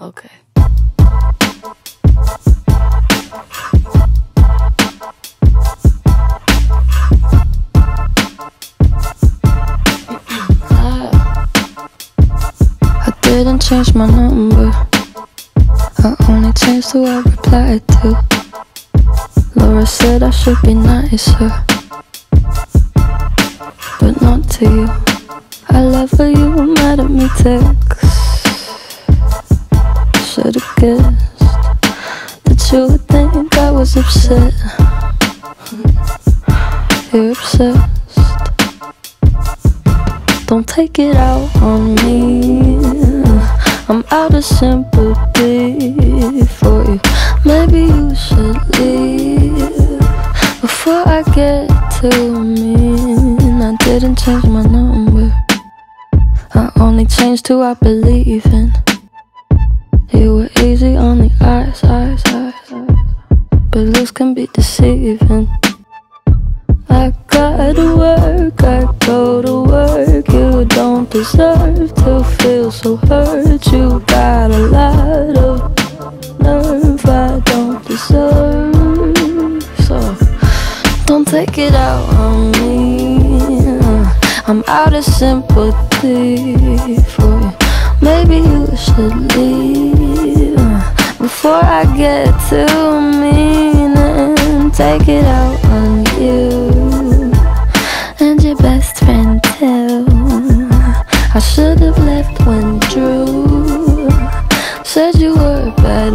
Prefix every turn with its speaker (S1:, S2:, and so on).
S1: Okay. Uh, I didn't change my number. I only changed who I replied to. Laura said I should be nicer, but not to you. Mad at me text. Should've guessed that you would think I was upset. You're obsessed. Don't take it out on me. I'm out of sympathy for you. Maybe you should leave before I get too mean. I didn't change my number. Only changed to I believe in. You were easy on the eyes, eyes, eyes, eyes. But looks can be deceiving. I gotta work, I go to work. You don't deserve to feel so hurt. You got a lot of nerve I don't deserve. So don't take it out on me. I'm out of sympathy for you. Maybe you should leave before I get too mean and take it out on you and your best friend too. I should have left when Drew said you were news.